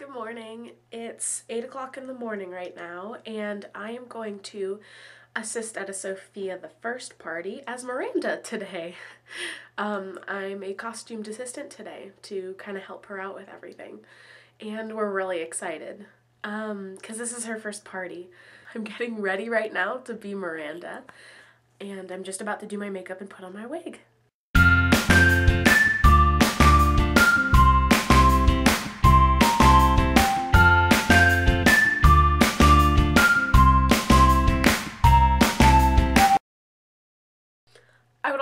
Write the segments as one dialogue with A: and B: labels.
A: Good morning. It's 8 o'clock in the morning right now, and I am going to assist at a Sofia the First party as Miranda today. Um, I'm a costumed assistant today to kind of help her out with everything, and we're really excited because um, this is her first party. I'm getting ready right now to be Miranda, and I'm just about to do my makeup and put on my wig.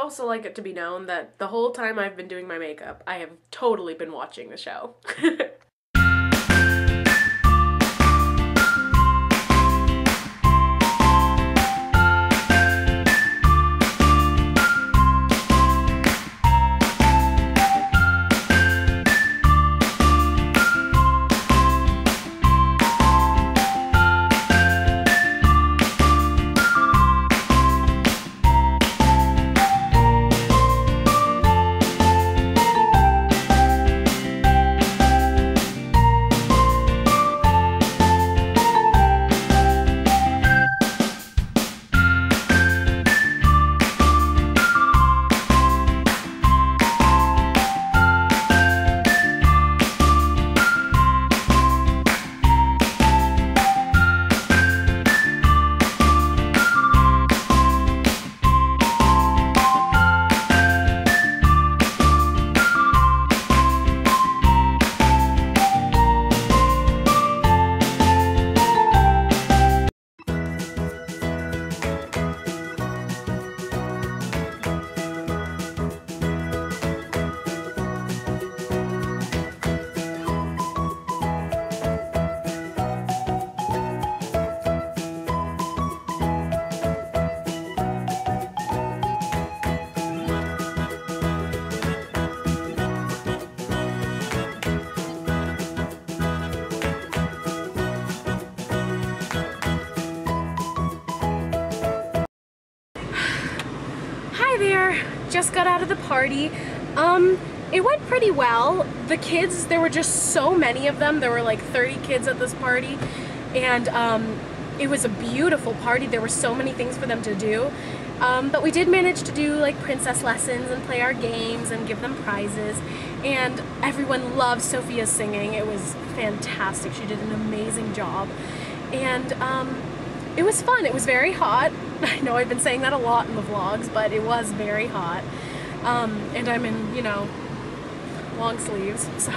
A: Also like it to be known that the whole time I've been doing my makeup, I have totally been watching the show. there. Just got out of the party. Um, it went pretty well. The kids, there were just so many of them. There were like 30 kids at this party. And um, it was a beautiful party. There were so many things for them to do. Um, but we did manage to do like princess lessons and play our games and give them prizes. And everyone loved Sofia's singing. It was fantastic. She did an amazing job. And um, it was fun. It was very hot. I know I've been saying that a lot in the vlogs, but it was very hot. Um, and I'm in, you know, long sleeves, so,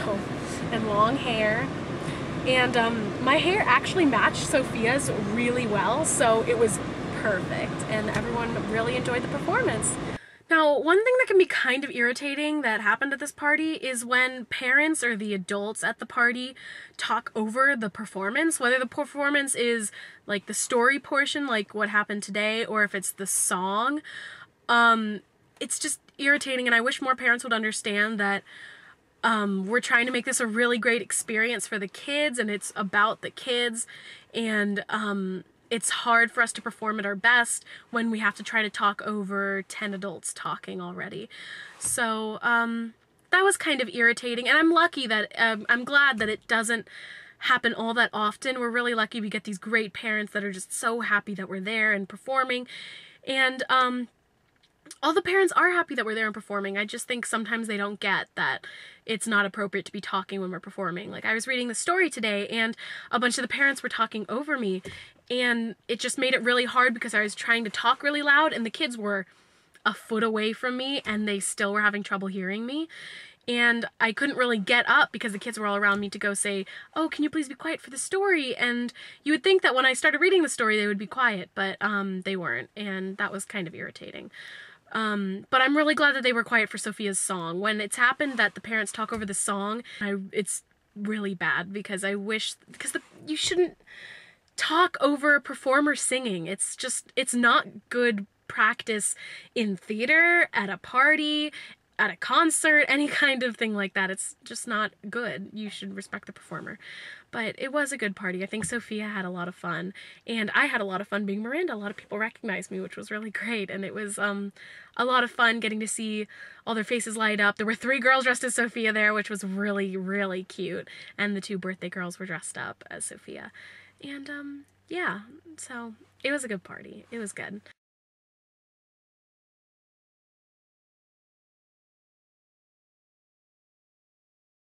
A: and long hair. And um, my hair actually matched Sofia's really well, so it was perfect. And everyone really enjoyed the performance. Now, one thing that can be kind of irritating that happened at this party is when parents or the adults at the party talk over the performance, whether the performance is like the story portion, like what happened today, or if it's the song. Um, it's just irritating, and I wish more parents would understand that um, we're trying to make this a really great experience for the kids, and it's about the kids, and um, it's hard for us to perform at our best when we have to try to talk over 10 adults talking already. So, um, that was kind of irritating, and I'm lucky that, um, I'm glad that it doesn't happen all that often. We're really lucky we get these great parents that are just so happy that we're there and performing. And, um, all the parents are happy that we're there and performing. I just think sometimes they don't get that it's not appropriate to be talking when we're performing. Like I was reading the story today and a bunch of the parents were talking over me and it just made it really hard because I was trying to talk really loud and the kids were a foot away from me and they still were having trouble hearing me. And I couldn't really get up because the kids were all around me to go say, Oh, can you please be quiet for the story? And you would think that when I started reading the story, they would be quiet, but um, they weren't. And that was kind of irritating. Um, but I'm really glad that they were quiet for Sofia's song. When it's happened that the parents talk over the song, I, it's really bad because I wish because the you shouldn't talk over a performer singing. It's just it's not good practice in theater, at a party, at a concert, any kind of thing like that. It's just not good. You should respect the performer. But it was a good party. I think Sofia had a lot of fun, and I had a lot of fun being Miranda. A lot of people recognized me, which was really great, and it was um, a lot of fun getting to see all their faces light up. There were three girls dressed as Sofia there, which was really, really cute, and the two birthday girls were dressed up as Sofia. And um, yeah, so it was a good party. It was good.